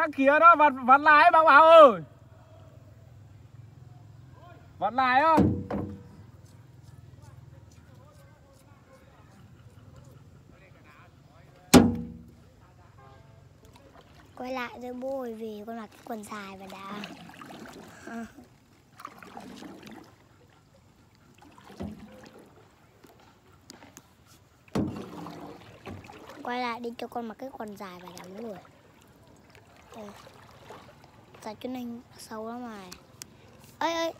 chắc kia đó, vặt vặt lại bảo bảo ơi. Vặt lại á. Quay lại rồi bố ơi, về con mặc cái quần dài và đã. Quay lại đi cho con mặc cái quần dài và đã bố rồi đây. Dạ cho nên sâu lắm mà ơi ơi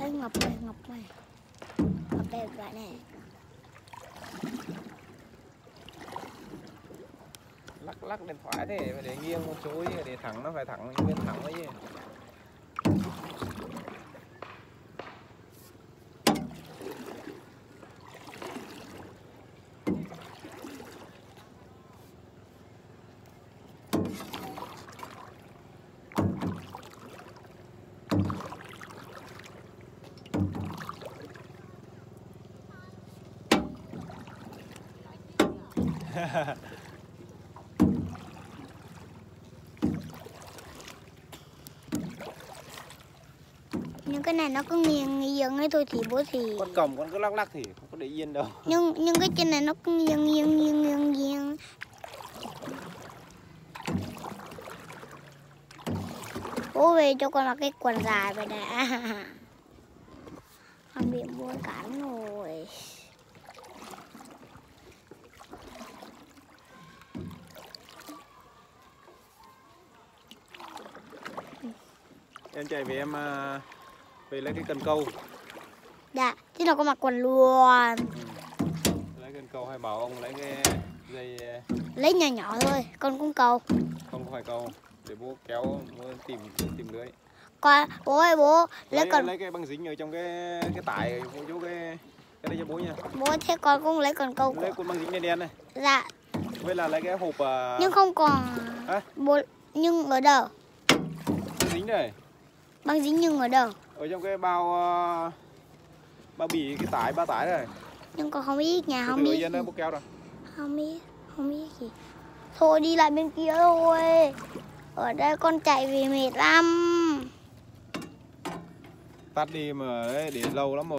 ơi ngọc này ngọc này ngọc đây lại này lắc lắc điện thoại thế, phải để nghiêng một chỗ chứ, để thẳng nó phải thẳng bên thẳng ấy chứ. nhưng cái này nó cứ nghiêng nghiêng ấy thôi thì bố thì con còng con cứ lắc lắc thì không có để yên đâu. Nhưng nhưng cái chân này nó cứ nghiêng nghiêng nghiêng nghiêng nghiêng. Bố về cho con mặc cái quần dài vậy đã con bị bố cắn rồi em chạy về em à, về lấy cái cần câu. Dạ chứ nào con mặc quần luôn. Lấy cần câu hay bảo ông lấy cái dây à, lấy nhỏ nhỏ thôi con cũng cầu. không phải câu để bố kéo bố tìm tìm lưới. Con bố ơi bố lấy lấy còn lấy cái băng dính ở trong cái cái tải vô chỗ cái cái đây cho bố nha. Bố thế con cũng lấy còn câu. Lấy của con băng dính đen đen này. Dạ. Với là lấy cái hộp à, nhưng không còn Hả? bố nhưng ở đâu? Dính này băng dính nhưng ở đâu ở trong cái bao à, bao bì cái tải ba tải này nhưng con không biết nhà không biết yên đó bố kéo rồi. Không biết không biết gì. Thôi đi lại bên kia thôi. Ở đây con chạy về mệt lắm. Tắt đi mà đấy, để lâu lắm rồi